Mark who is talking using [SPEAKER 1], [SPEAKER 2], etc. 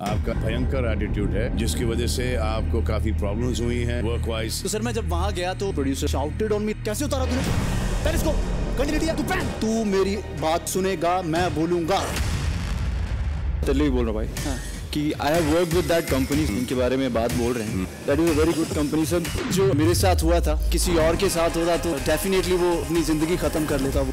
[SPEAKER 1] आपका भयंकर एटीट्यूड है जिसकी वजह से आपको काफ़ी प्रॉब्लम्स हुई हैं वर्क वाइज
[SPEAKER 2] तो सर मैं जब वहाँ गया तो प्रोड्यूसर शाउटेड ऑन मी कैसे उतारा तूने? पहले इसको कंटिन्यूटी तू पहन तू मेरी बात सुनेगा मैं बोलूँगा।
[SPEAKER 3] दिल्ली बोल रहा भाई
[SPEAKER 2] हाँ।
[SPEAKER 3] कि I have work with that company इनके बारे में बात बोल रहे हैं। That is a very good company sir
[SPEAKER 2] जो मेरे साथ हुआ था किसी और के साथ होता तो डेफिनेटली वो अपनी ज़िंदगी खत्म कर लेता वो।